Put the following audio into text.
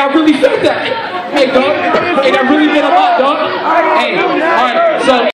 I really felt that. Hey, dog. Hey, that really